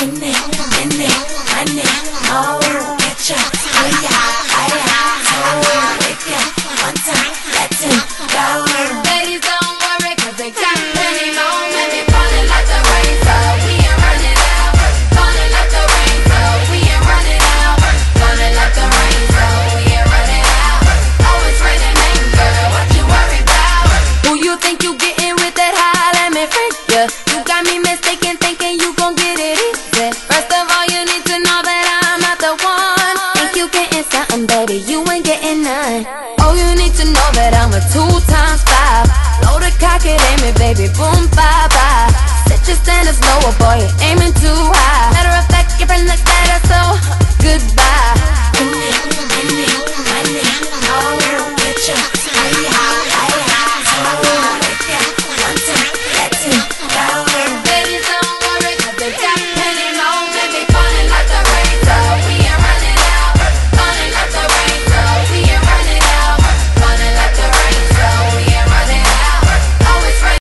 in it, in it, on it. me something, baby, you ain't getting none. Oh, you need to know that I'm a two times five. Load a cock it at me, baby, boom, bye-bye. Set your standards lower, boy, you're aiming too high. Matter of fact,